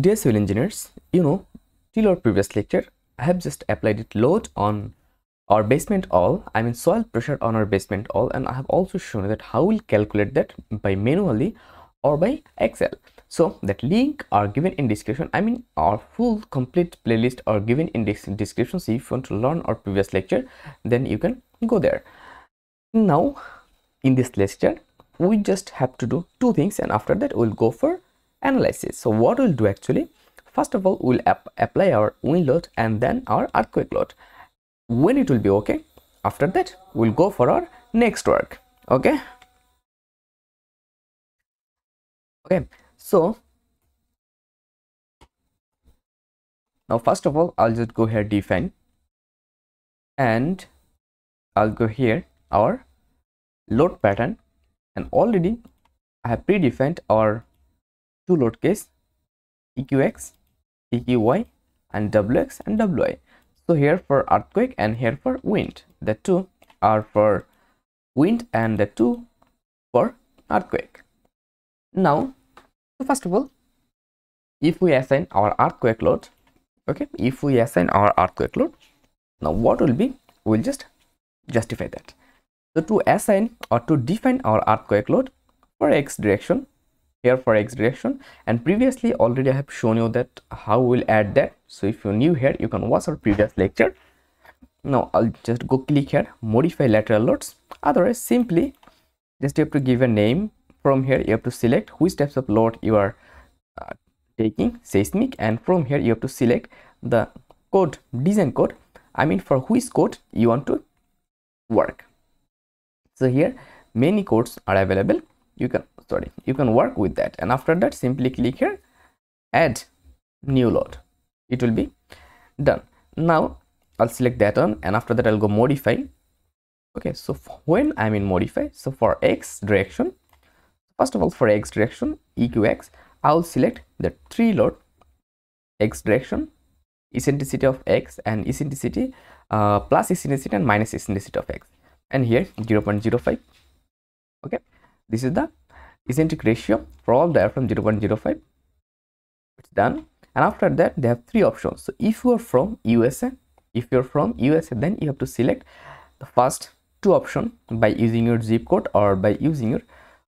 Dear civil engineers, you know, till our previous lecture, I have just applied it load on our basement all, I mean soil pressure on our basement all and I have also shown that how we'll calculate that by manually or by Excel. So that link are given in description. I mean our full complete playlist are given in description. So if you want to learn our previous lecture, then you can go there. Now in this lecture, we just have to do two things and after that we'll go for analysis. So what we'll do actually first of all we'll ap apply our wind load and then our earthquake load. When it will be okay after that we'll go for our next work. Okay? Okay so now first of all i'll just go here define and i'll go here our load pattern. And already i have predefined our two load case EQX, EQY and WX and WY. So here for earthquake and here for wind. The two are for wind and the two for earthquake. Now, so first of all, if we assign our earthquake load, okay, if we assign our earthquake load, now what will be, we'll just justify that. So to assign or to define our earthquake load for x direction, here for x direction and previously already i have shown you that how we'll add that. So if you're new here you can watch our previous lecture. Now i'll just go click here modify lateral loads otherwise simply just you have to give a name. From here you have to select which types of load you are uh, taking seismic. And from here you have to select the code design code. I mean for which code you want to work. So here many codes are available you can sorry you can work with that. And after that simply click here add new load. It will be done. Now i'll select that one and after that i'll go modify. Okay so when i'm in modify so for x direction first of all for x direction eqx i'll select the three load x direction eccentricity of x and eccentricity uh, plus eccentricity and minus eccentricity of x. And here 0 0.05 okay this is the eccentric ratio? For all diaphragm 0.05 it's done. And after that they have three options. So if you are from usa if you're from usa then you have to select the first two option by using your zip code or by using your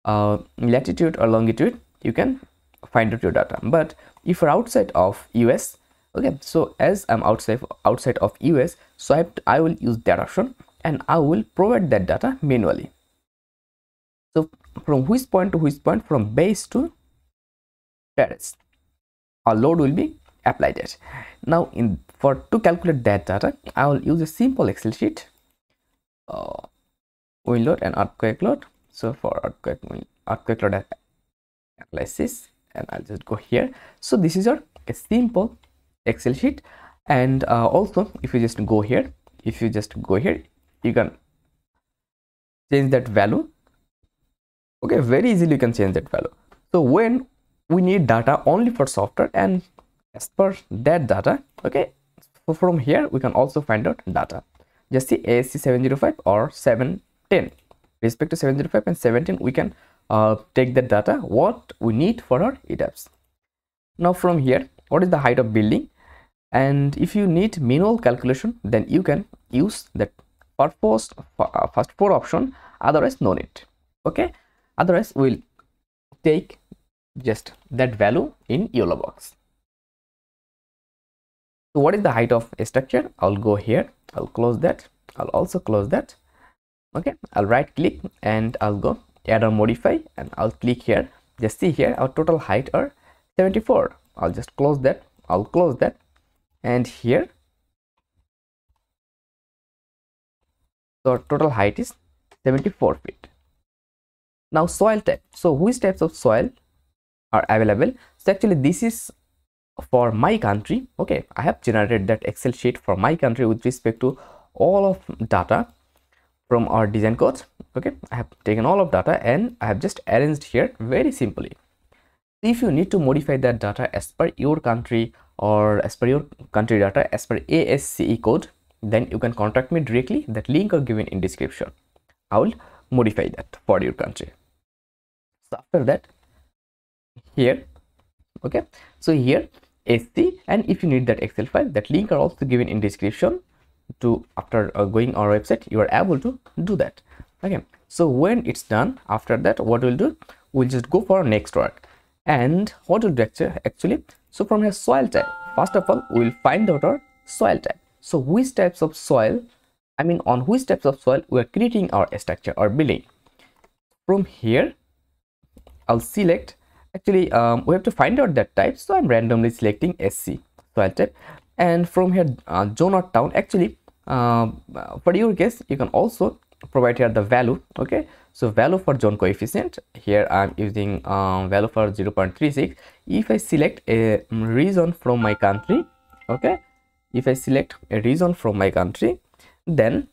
uh, latitude or longitude. You can find out your data. But if you're outside of us okay so as i'm outside outside of us so I, I will use that option and i will provide that data manually. So from which point to which point from base to terrace. A load will be applied it now in for to calculate that data i will use a simple excel sheet. Uh, wind load and earthquake load. So for earthquake earthquake load analysis and i'll just go here. So this is your simple excel sheet. And uh, also if you just go here if you just go here you can change that value okay very easily you can change that value. So when we need data only for software and as per that data okay so from here we can also find out data. Just see ASC 705 or 710 respect to 705 and 17 we can uh, take that data. What we need for our ETABS now from here what is the height of building? And if you need manual calculation then you can use that first uh, first four option otherwise no need. Okay otherwise we'll take just that value in YOLO box. So what is the height of a structure? I'll go here. I'll close that. I'll also close that. Okay i'll right click and i'll go add or modify and i'll click here. Just see here our total height are 74 i'll just close that. I'll close that. And here so total height is 74 feet now soil type. So which types of soil are available? So actually this is for my country. Okay i have generated that excel sheet for my country with respect to all of data from our design codes. Okay i have taken all of data and i have just arranged here very simply. If you need to modify that data as per your country or as per your country data as per ASCE code then you can contact me directly. That link are given in description. I will modify that for your country after that here okay? So here sc and if you need that excel file that link are also given in description to after uh, going our website you are able to do that okay? So when it's done after that what we'll do we'll just go for next work. And what we'll do actually so from here soil type. First of all we'll find out our soil type. So which types of soil i mean on which types of soil we are creating our structure or building. From here i'll select. Actually um, we have to find out that type so i'm randomly selecting sc so I'll type. And from here uh, zone or town actually uh, for your case you can also provide here the value okay? So value for zone coefficient here i'm using um, value for 0.36 if i select a region from my country okay? If i select a region from my country then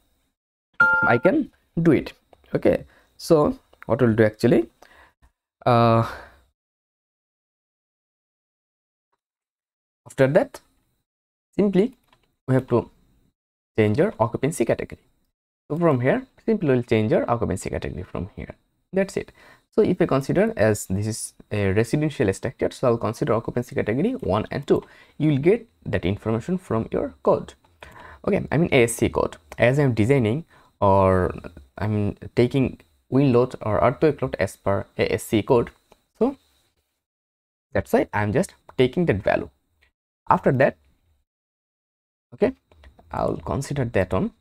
i can do it okay? So what we'll do actually uh, after that simply we have to change your occupancy category. So from here simply we'll change your occupancy category from here. That's it. So if i consider as this is a residential structure so i'll consider occupancy category 1 and 2 you will get that information from your code. Okay i mean asc code. As i'm designing or i'm taking wind load or earthquake load as per asc code. So that's why i'm just taking that value. After that okay i'll consider that one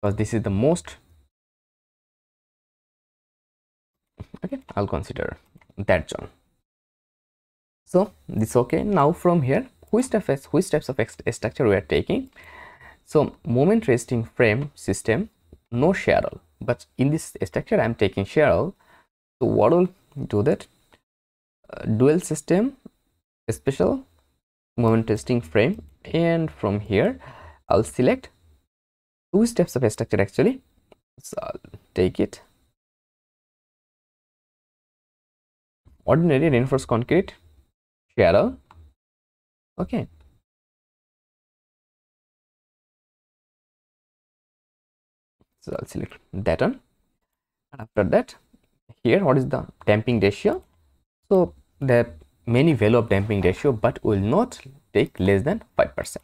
because this is the most okay i'll consider that zone so this okay. Now from here which types which types of structure we are taking? So moment resisting frame system no shear but in this structure i'm taking shear so what will do that? Uh, dual system special moment resisting frame. And from here I'll select two steps of a structure actually. So I'll take it. Ordinary reinforced concrete shear okay so I'll select that one. And after that here what is the damping ratio? So the many value of damping ratio but will not take less than 5%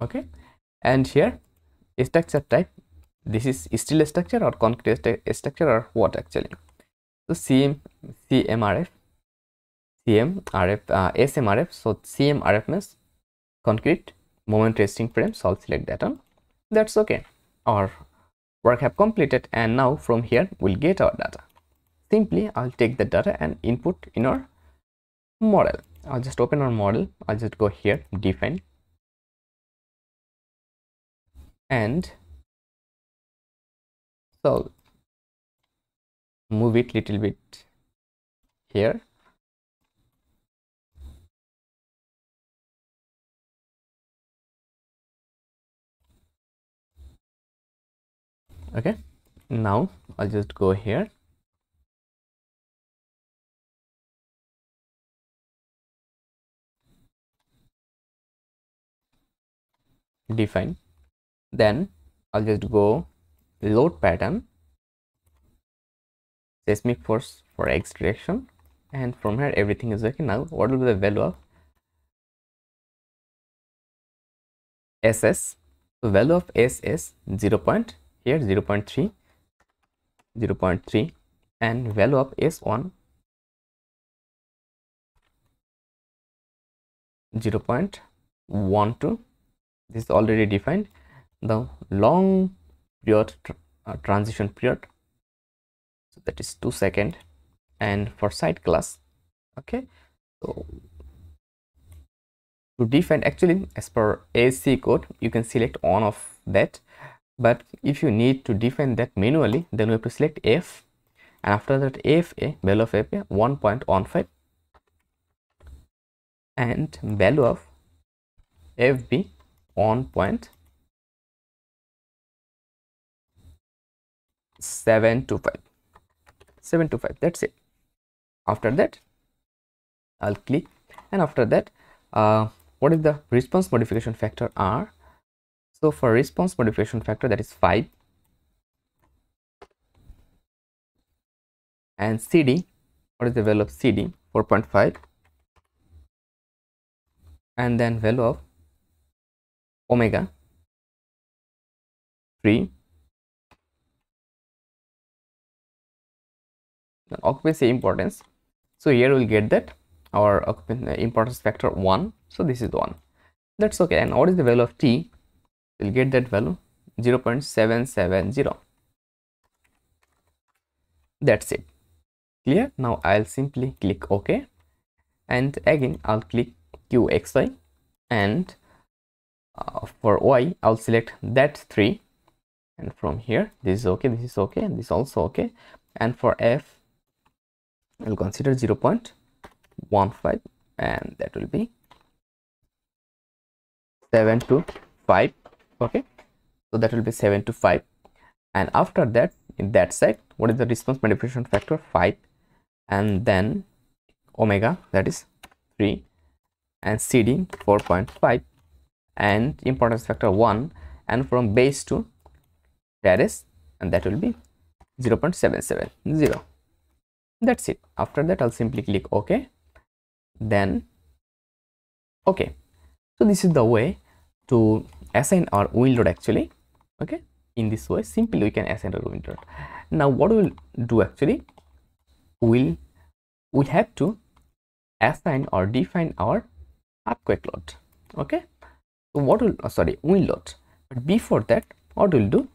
okay. And here structure type. This is steel structure or concrete structure or what actually? So cm cmrf cmrf uh, smrf so cmrf means concrete moment resisting frame. So i'll select that one that's okay. Our work have completed and now from here we'll get our data. Simply I'll take the data and input in our model. I'll just open our model. I'll just go here, define. And so move it little bit here okay. Now i'll just go here. Define. Then I'll just go load pattern. Seismic force for x direction. And from here everything is okay now what will be the value of ss so value of s is 0 point here 0 0.3 0 0.3 and value of s1 0 0.12 this is already defined. The long period tr uh, transition period so that is two second and for site class okay. So to define actually as per ASC code you can select on of that but if you need to define that manually then we have to select F. And after that FA value of FA 1.15 and value of FV on point 7 to 5 7 to 5 that's it. After that i'll click. And after that uh, what is the response modification factor r so for response modification factor that is 5 and cd what is the value of cd 4.5 and then value of omega 3 occupancy importance. So here we'll get that our importance factor 1 so this is 1 that's okay. And what is the value of t we'll get that value 0 0.770 that's it. Clear? Now i'll simply click ok. And again i'll click qxy and uh, for y i'll select that 3 and from here this is okay this is okay and this also okay and for f i'll consider 0 0.15 and that will be 7 to 5 okay. So that will be 7 to 5 and after that in that side what is the response manipulation factor? 5 and then omega that is 3 and cd 4.5 and importance factor 1 and from base to terrace and that will be 0 0.770 that's it. After that i'll simply click ok. Then okay so this is the way to assign our load actually okay? In this way simply we can assign our load now what we'll do actually we'll we have to assign or define our earthquake load okay? So what will oh, sorry wheel load but before that what we'll do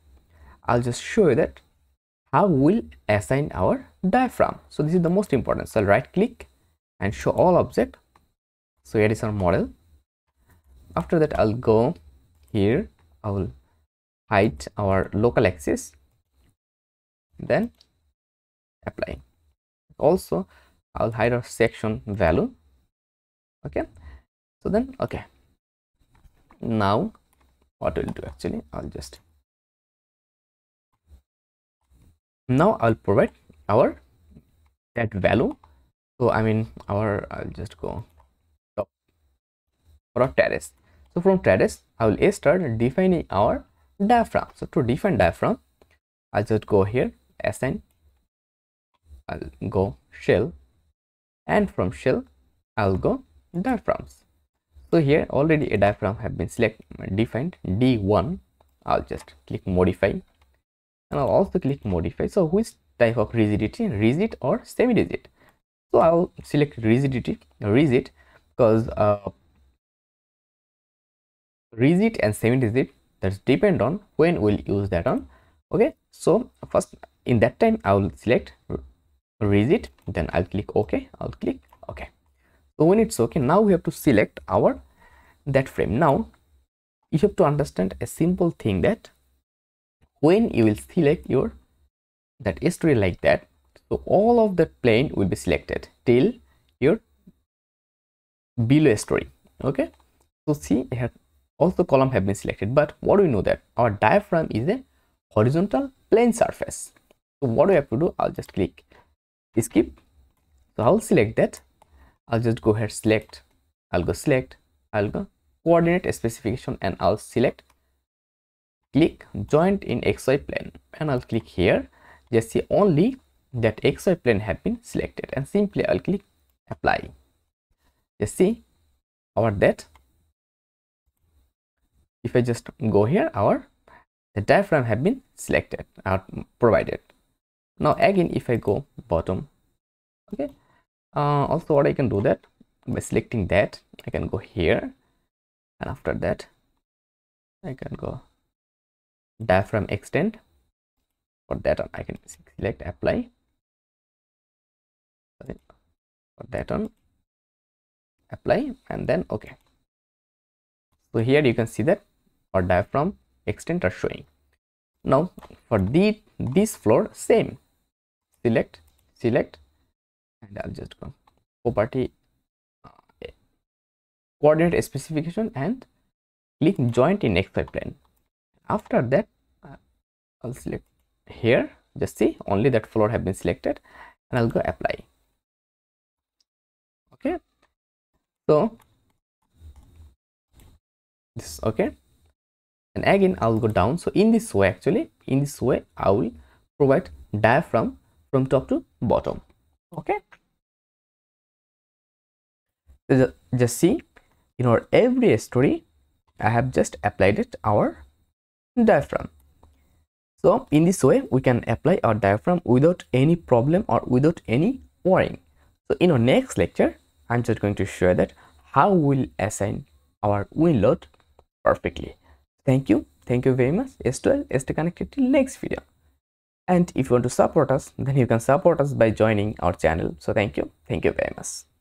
i'll just show you that how we'll assign our diaphragm. So this is the most important. So I'll right click and show all object. So here is our model. After that i'll go here i will hide our local axis. Then apply. Also i'll hide our section value. Okay? So then okay. Now what we'll do actually i'll just now i'll provide our that value. So i mean our i'll just go top for our terrace so from terrace i will start defining our diaphragm. So to define diaphragm i'll just go here assign i'll go shell and from shell i'll go diaphragms. So here already a diaphragm have been select defined d1 i'll just click modify and i'll also click modify. So which type of rigidity rigid or semi rigid so i'll select rigidity rigid because uh, rigid and semi rigid that's depend on when we'll use that on. Okay so first in that time i will select rigid then i'll click ok i'll click ok. So when it's okay now we have to select our that frame. Now you have to understand a simple thing that when you will select your that history like that so all of that plane will be selected till your below story okay so see here also column have been selected but what do we know that our diaphragm is a horizontal plane surface? So what do we have to do? I'll just click skip. So i'll select that. I'll just go ahead select. I'll go select. I'll go coordinate specification and i'll select. Click joint in xy plane. And i'll click here. Just see only that xy plane have been selected. And simply i'll click apply. Just see our that if i just go here our the diaphragm have been selected or provided. Now again if i go bottom okay uh, also what i can do that by selecting that i can go here and after that i can go diaphragm extent for that one i can select apply. For that one apply and then okay. So here you can see that our diaphragm extent are showing. Now for the this floor same. Select select and i'll just go. Property uh, coordinate specification and click joint in xy plane. After that uh, i'll select here. Just see only that floor have been selected and i'll go apply. Okay? So this okay and again i'll go down. So in this way actually in this way i will provide diaphragm from top to bottom. Okay? So just see in our every story i have just applied it our diaphragm. So in this way we can apply our diaphragm without any problem or without any worrying. So in our next lecture i'm just going to show that how we'll assign our wind load perfectly thank you. Thank you very much. S12 stay connected till next video. And if you want to support us then you can support us by joining our channel. So thank you. Thank you very much